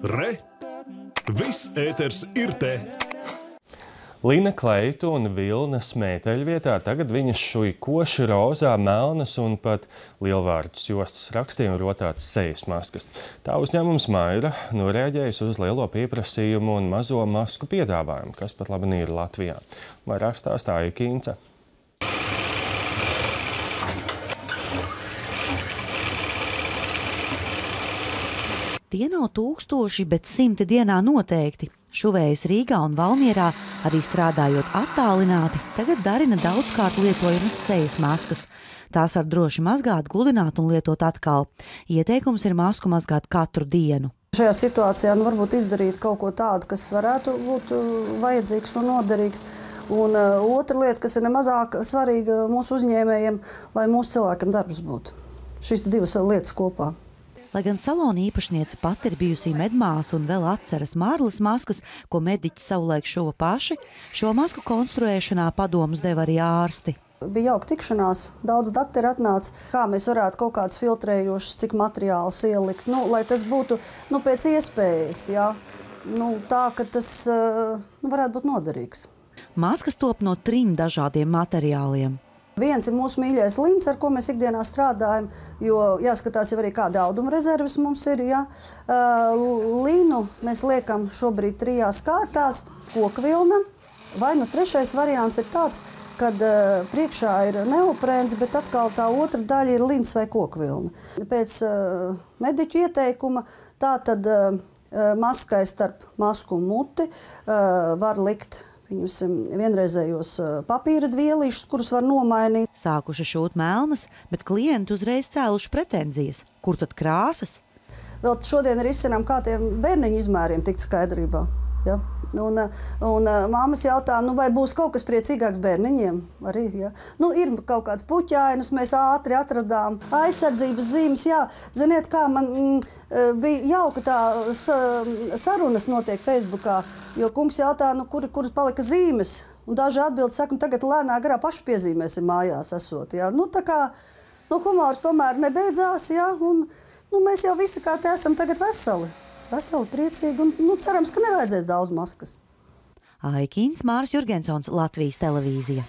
Re! Viss ēters ir te! Lina Kleitu un Vilna smēteļvietā tagad viņas šuj koši rozā, melnas un pat lielvārdus jostas rakstījumi rotātas sejas maskas. Tā uzņēmums Maira norēģējis uz lielo pieprasījumu un mazo masku piedāvājumu, kas pat labi ir Latvijā. Vairāk stāstāja Kīnce. Tie nav tūkstoši, bet simti dienā noteikti. Šuvējas Rīgā un Valmierā, arī strādājot attālināti, tagad darina daudzkārt lietojamas sejas maskas. Tās var droši mazgāt, gludināt un lietot atkal. Ieteikums ir masku mazgāt katru dienu. Šajā situācijā nu, varbūt izdarīt kaut ko tādu, kas varētu būt uh, vajadzīgs un noderīgs. Un uh, otra lieta, kas ir nemazāk svarīga mūsu uzņēmējiem, lai mūsu cilvēkiem darbs būtu. Šīs divas lietas kopā. Lai gan salona īpašniece pati ir bijusi medmāsa un vēl atceras mārlas maskas, ko mediķi savulaik šuva paši, šo masku konstruēšanā padomus deva arī ārsti. Bija jauka tikšanās, daudz doktori atnāca, kā mēs varētu kaut kādus filtrējošus, cik materiālus ielikt, nu, lai tas būtu nu, pēc iespējas, jā. Nu, tā, ka tas nu, varētu būt noderīgs. Maskas top no trim dažādiem materiāliem. Viens ir mūsu mīļākais līnijas, ar ko mēs ikdienā strādājam, jo jāskatās jau arī kāda auduma rezerves mums ir. Ja. Līnu mēs liekam šobrīd trijās kārtās - koku vilna, vai nu trešais variants ir tāds, kad uh, priekšā ir neoprēns, bet atkal tā otra daļa ir līnijas vai koku vilna. Pēc uh, mediķu ieteikuma tā tad uh, maskai starp masku un muti uh, var likt Pieņemsim vienreizējos papīra dvielīšus, kurus var nomainīt. Sākuši šūt melnas, bet klienti uzreiz cēluši pretenzijas. Kur tad krāsas? Vēl šodien ir izcinām, kā tiem bērniņu izmēriem tikt skaidrībā. Ja? Un, un māmas jautā, nu, vai būs kaut kas priecīgāks bērniņiem. Arī, ja? nu, ir kaut kāds puķainus, mēs ātri atradām aizsardzības zīmes. Jā, ziniet, kā man mm, bija jauka tā sarunas notiek Facebookā, jo kungs jautā, nu, kur, kur palika zīmes. Un daži atbild, saka, nu, tagad lēnā garā paši piezīmēsim mājās esot. Ja? Nu, tā kā nu, humors tomēr nebeidzās, ja? un nu, mēs jau visi kā te esam tagad veseli veseli, priecīgi un nu, cerams, ka nevajadzēs daudz maskas. Aikīns Mārs Jurgensons, Latvijas televīzija.